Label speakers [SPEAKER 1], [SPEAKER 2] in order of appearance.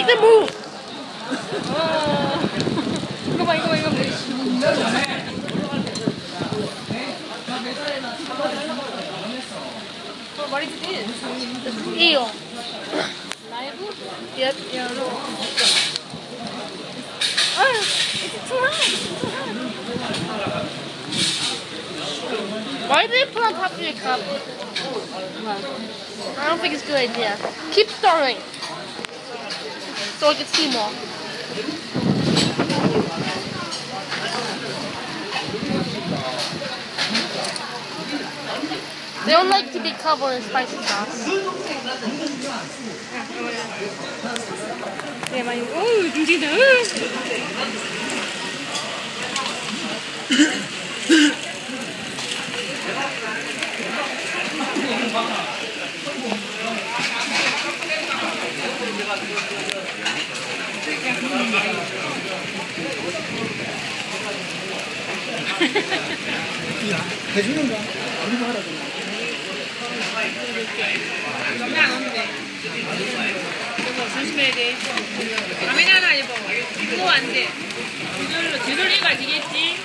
[SPEAKER 1] Make move!
[SPEAKER 2] What is it?
[SPEAKER 1] Eel. Why did they put on top of your cup? I don't think it's a good idea. Keep stirring so can see more. They don't like to be covered in spicy sauce.
[SPEAKER 3] Yeah, my, oh, you can do that.
[SPEAKER 2] 장난 안 오는데. 이거 조심해야 돼. 카메라 하나 입어. 이거 안 돼. 제대로, 제대로 입어야 되겠지?